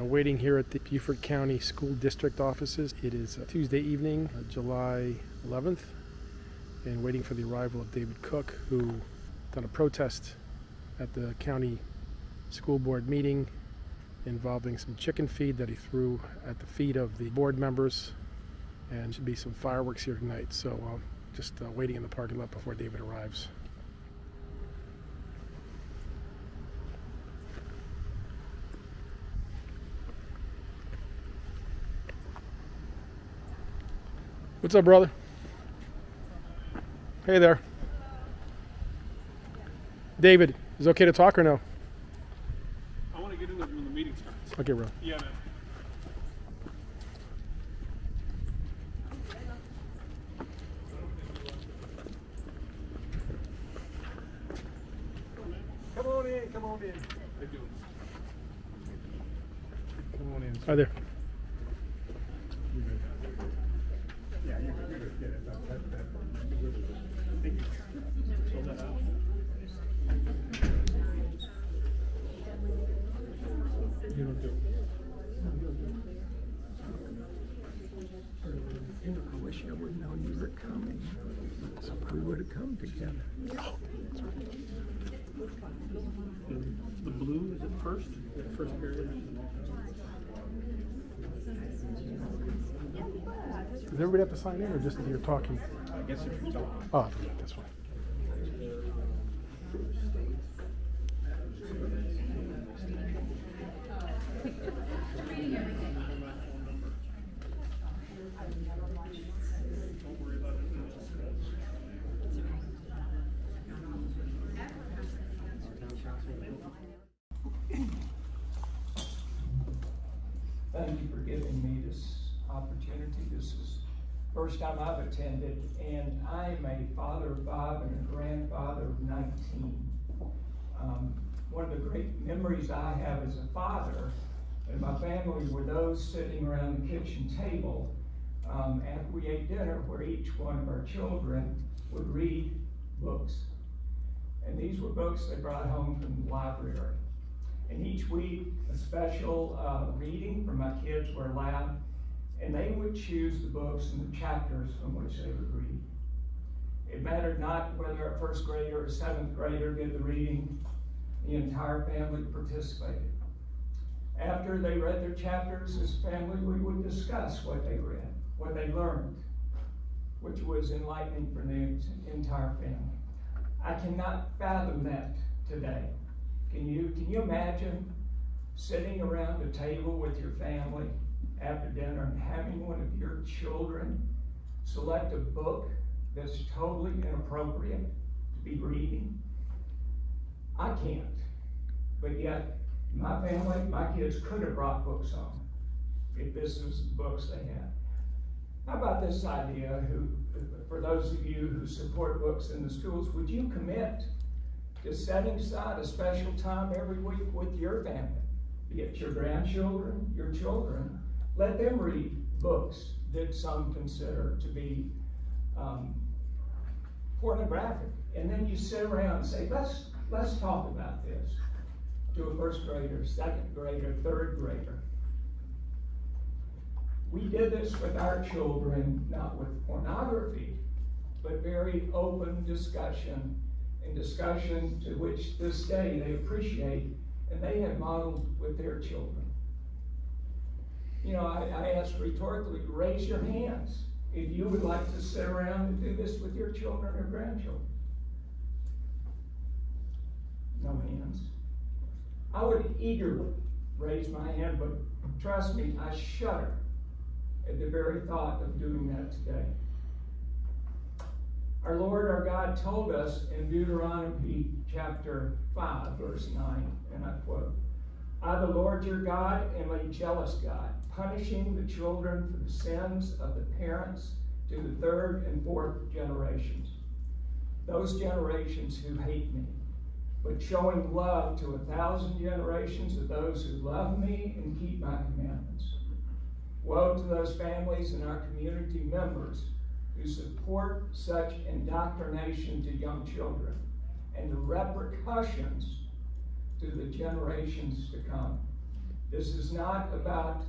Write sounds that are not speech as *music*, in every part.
Uh, waiting here at the Beaufort County School District offices. It is uh, Tuesday evening, uh, July 11th, and waiting for the arrival of David Cook, who done a protest at the county school board meeting involving some chicken feed that he threw at the feet of the board members, and should be some fireworks here tonight. So uh, just uh, waiting in the parking lot before David arrives. What's up, brother? Hey there. David, is it okay to talk or no? I want to get in there when the meeting starts. Okay, bro. Yeah, man. Come on in, come on in. How you doing? Come on in. Hi there. Yeah, you're good, you're good. Yeah, that, that, that. Thank you. Fill that out. You don't do. I wish I would known you were coming. We would have come together. The, the blue is it first? First period. Does everybody have to sign in or just if you're talking? I guess if you talk. Oh, yeah, that's fine. Thank you for giving me this opportunity. This is first time I've attended, and I'm a father of five and a grandfather of 19. Um, one of the great memories I have as a father and my family were those sitting around the kitchen table um, after we ate dinner, where each one of our children would read books. And these were books they brought home from the library. And each week, a special uh, reading from my kids were allowed, and they would choose the books and the chapters from which they would read. It mattered not whether a first grader or a seventh grader did the reading, the entire family participated. After they read their chapters as family, we would discuss what they read, what they learned, which was enlightening for the entire family. I cannot fathom that today. Can you, can you imagine sitting around a table with your family after dinner and having one of your children select a book that's totally inappropriate to be reading? I can't. But yet, my family, my kids could have brought books home if this was the books they had. How about this idea, who, for those of you who support books in the schools, would you commit to setting aside a special time every week with your family, be it your grandchildren, your children, let them read books that some consider to be um, pornographic. And then you sit around and say, let's, let's talk about this to a first grader, second grader, third grader. We did this with our children, not with pornography, but very open discussion and discussion to which this day they appreciate and they have modeled with their children. You know, I, I ask rhetorically, raise your hands if you would like to sit around and do this with your children or grandchildren. No hands. I would eagerly raise my hand, but trust me, I shudder at the very thought of doing that today. Our Lord, our God, told us in Deuteronomy chapter 5, verse 9, and I quote, I, the Lord your God, am a jealous God, punishing the children for the sins of the parents to the third and fourth generations. Those generations who hate me, but showing love to a thousand generations of those who love me and keep my commandments. Woe to those families and our community members who support such indoctrination to young children and the repercussions to the generations to come. This is not about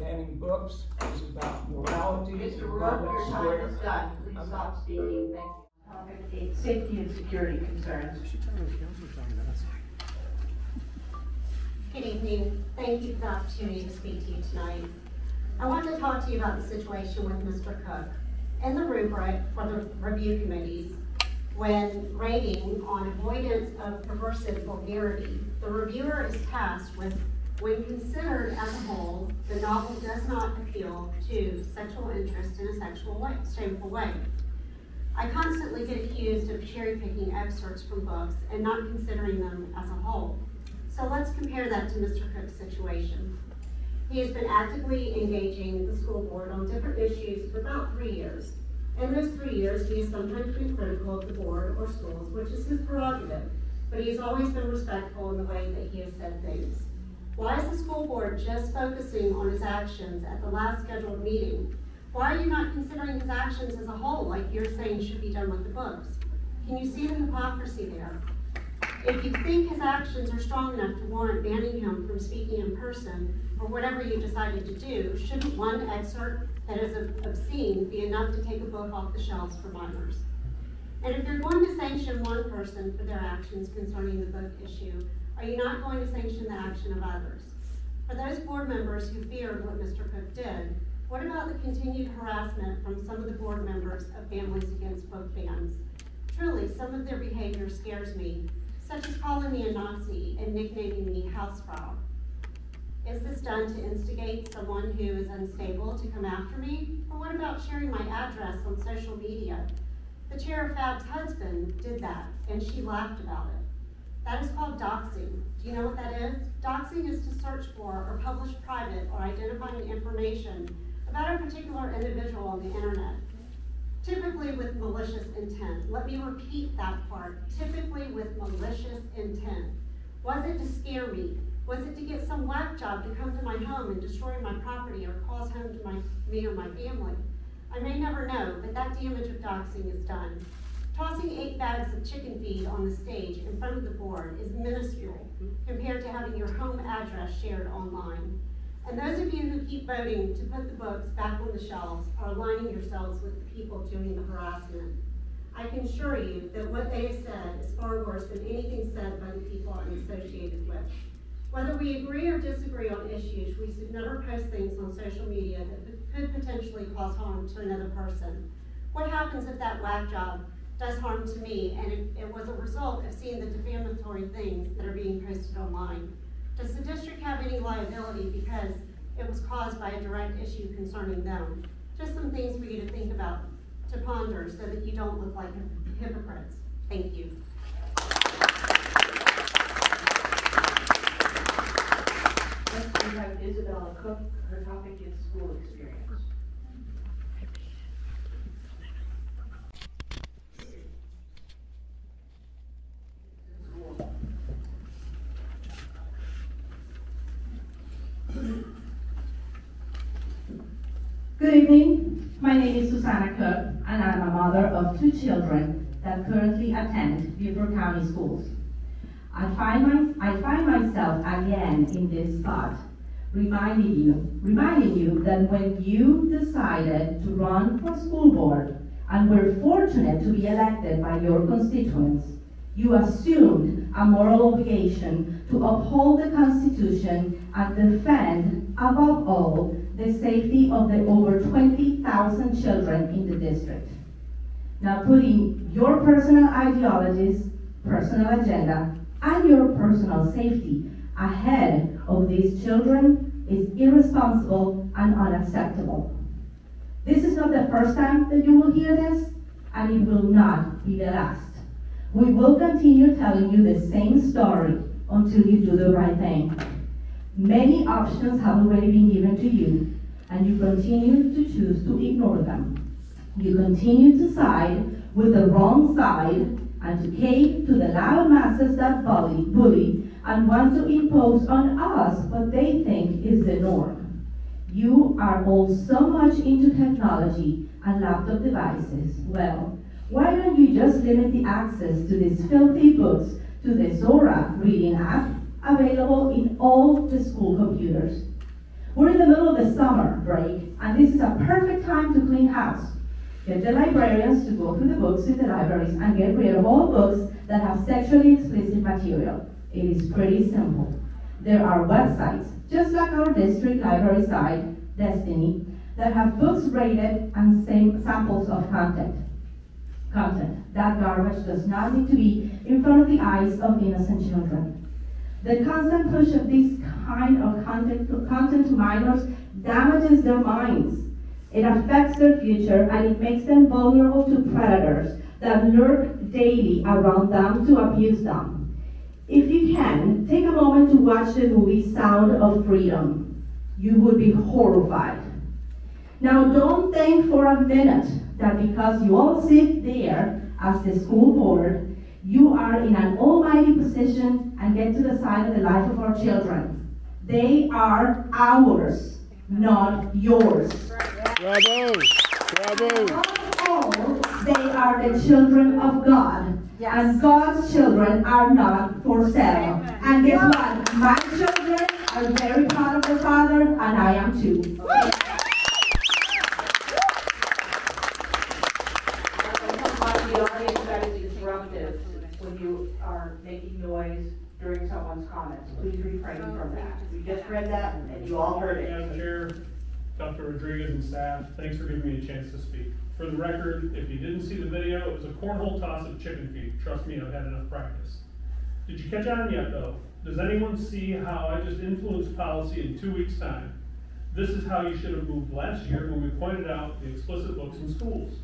banning books, this is about morality Mr. the your time is done. Please stop speaking. Thank you. Topic eight, safety and security concerns. Good evening. Thank you for the opportunity to speak to you tonight. I want to talk to you about the situation with Mr. Cook. In the rubric for the review committees, when rating on avoidance of pervasive vulgarity, the reviewer is tasked with, when considered as a whole, the novel does not appeal to sexual interest in a sexual way, shameful way. I constantly get accused of cherry picking excerpts from books and not considering them as a whole. So let's compare that to Mr. Cook's situation. He has been actively engaging the school board on different issues for about three years. In those three years, he has sometimes been critical of the board or schools, which is his prerogative, but he has always been respectful in the way that he has said things. Why is the school board just focusing on his actions at the last scheduled meeting? Why are you not considering his actions as a whole, like you're saying should be done with the books? Can you see the hypocrisy there? If you think his actions are strong enough to warrant banning him from speaking in person, or whatever you decided to do, shouldn't one excerpt that is obscene be enough to take a book off the shelves for minors? And if you're going to sanction one person for their actions concerning the book issue, are you not going to sanction the action of others? For those board members who feared what Mr. Cook did, what about the continued harassment from some of the board members of Families Against Book Bans? Truly, some of their behavior scares me, such as calling me a Nazi and nicknaming me Hausfrau. Is this done to instigate someone who is unstable to come after me? Or what about sharing my address on social media? The chair of FAB's husband did that, and she laughed about it. That is called doxing. Do you know what that is? Doxing is to search for or publish private or identifying information about a particular individual on the internet, typically with malicious intent. Let me repeat that part, typically with malicious intent. Was it to scare me? Was it to get some whack job to come to my home and destroy my property or cause harm to my, me or my family? I may never know, but that damage of doxing is done. Tossing eight bags of chicken feed on the stage in front of the board is minuscule compared to having your home address shared online. And those of you who keep voting to put the books back on the shelves are aligning yourselves with the people doing the harassment. I can assure you that what they have said is far worse than anything said by the people I'm associated with. Whether we agree or disagree on issues, we should never post things on social media that could potentially cause harm to another person. What happens if that whack job does harm to me and it, it was a result of seeing the defamatory things that are being posted online? Does the district have any liability because it was caused by a direct issue concerning them? Just some things for you to think about, to ponder, so that you don't look like hypocrites. Thank you. Next, we have Isabella Cook. Her topic is school experience. Good evening. My name is Susanna Cook, and I'm a mother of two children that currently attend Beaufort County schools. I find, my, I find myself again in this spot, reminding you, reminding you that when you decided to run for school board and were fortunate to be elected by your constituents, you assumed a moral obligation to uphold the Constitution and defend, above all, the safety of the over 20,000 children in the district. Now, putting your personal ideologies, personal agenda, and your personal safety ahead of these children is irresponsible and unacceptable. This is not the first time that you will hear this, and it will not be the last. We will continue telling you the same story until you do the right thing. Many options have already been given to you, and you continue to choose to ignore them. You continue to side with the wrong side and to cave to the loud masses that bully, bully and want to impose on us what they think is the norm. You are all so much into technology and laptop devices. Well, why don't you just limit the access to these filthy books to the Sora reading app available in all the school computers. We're in the middle of the summer break, and this is a perfect time to clean house. Get the librarians to go through the books in the libraries and get rid of all books that have sexually explicit material. It is pretty simple. There are websites, just like our district library site, Destiny, that have books rated and same samples of content. Content. That garbage does not need to be in front of the eyes of innocent children. The constant push of this kind of content to, content to minors damages their minds. It affects their future and it makes them vulnerable to predators that lurk daily around them to abuse them. If you can, take a moment to watch the movie Sound of Freedom. You would be horrified. Now, don't think for a minute that because you all sit there as the school board, you are in an almighty position and get to decide the life of our children. They are ours, not yours. Bravo! Bravo! Above all, they are the children of God. And God's children are not for sale. And guess what? My children are very proud of their father, and I am too. Somebody in the audience that is disruptive when you are making noise during someone's comments. Please refrain from that. We just read that and you all heard it. Madam Chair, Dr. Rodriguez and staff, thanks for giving me a chance to speak. For the record, if you didn't see the video, it was a cornhole toss of chicken feed. Trust me, I've had enough practice. Did you catch on yet, though? Does anyone see how I just influenced policy in two weeks' time? This is how you should have moved last year when we pointed out the explicit books in schools.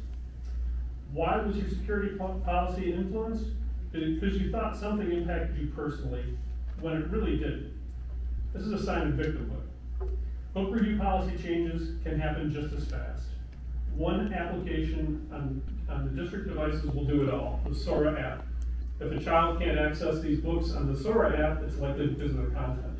Why was your security po- policy influenced? Because you thought something impacted you personally, when it really didn't. This is a sign of victimhood. Book review policy changes can happen just as fast. One application on, on the district devices will do it all, the Sora app. If a child can't access these books on the Sora app, it's likely because of the content.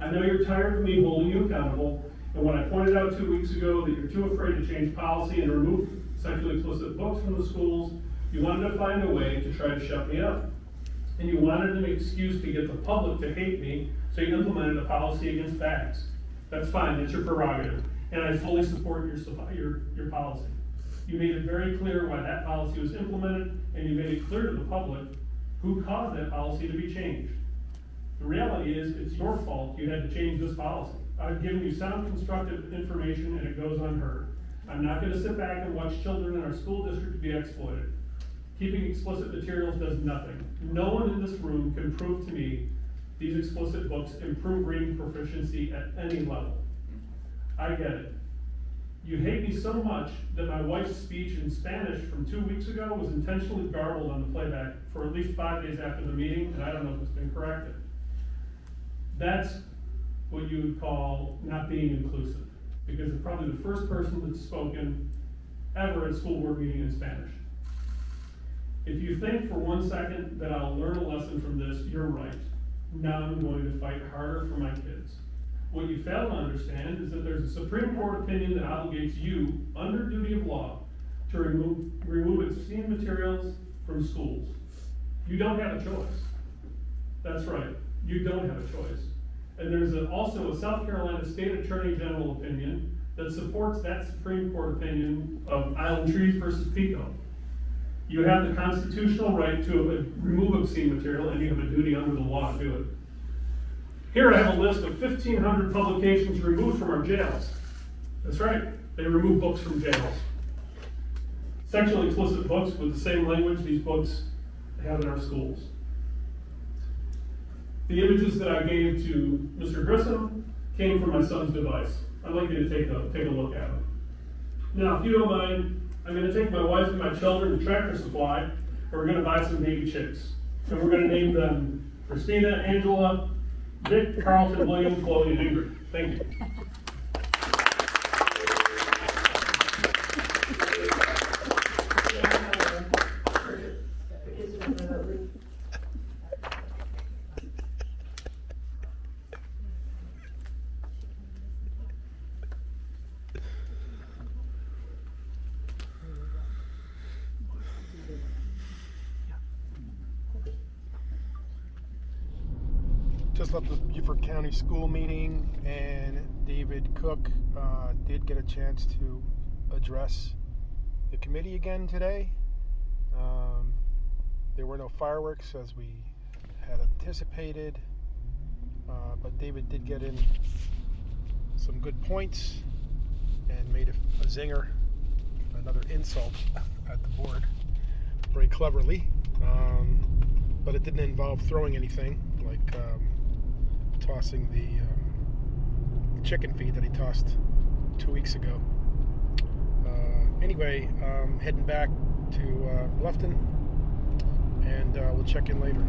I know you're tired of me holding you accountable, and when I pointed out two weeks ago that you're too afraid to change policy and remove sexually explicit books from the schools, you wanted to find a way to try to shut me up. And you wanted an excuse to get the public to hate me, you implemented a policy against fags. That's fine, it's your prerogative, and I fully support your, your, your policy. You made it very clear why that policy was implemented, and you made it clear to the public who caused that policy to be changed. The reality is, it's your fault you had to change this policy. I've given you sound constructive information and it goes unheard. I'm not gonna sit back and watch children in our school district be exploited. Keeping explicit materials does nothing. No one in this room can prove to me these explicit books improve reading proficiency at any level. I get it. You hate me so much that my wife's speech in Spanish from two weeks ago was intentionally garbled on the playback for at least five days after the meeting, and I don't know if it's been corrected. That's what you would call not being inclusive, because it's probably the first person that's spoken ever at school board meeting in Spanish. If you think for one second that I'll learn a lesson from this, you're right. Now I'm going to fight harder for my kids. What you fail to understand is that there's a Supreme Court opinion that obligates you, under duty of law, to remove, remove obscene materials from schools. You don't have a choice. That's right, you don't have a choice. And there's a- also a South Carolina State Attorney General opinion that supports that Supreme Court opinion of Island Trees versus Pico. You have the constitutional right to remove obscene material, and you have a duty under the law to do it. Here I have a list of fifteen hundred publications removed from our jails. That's right, they remove books from jails. Sexually explicit books with the same language these books have in our schools. The images that I gave to Mr. Grissom came from my son's device. I'd like you to take a, take a look at them. Now, if you don't mind, I'm gonna take my wife and my children to Tractor Supply, and we're gonna buy some baby chicks. And we're gonna name them Christina, Angela, Dick, Carlton, William, Chloe, and Ingrid. Thank you. Just left the Beaufort County School meeting, and David Cook uh, did get a chance to address the committee again today. Um, there were no fireworks as we had anticipated, uh, but David did get in some good points and made a, a zinger, another insult *laughs* at the board, very cleverly. Um, but it didn't involve throwing anything like um, tossing the um, chicken feed that he tossed two weeks ago. Uh, anyway, um, heading back to uh, Bluffton, and uh, we'll check in later.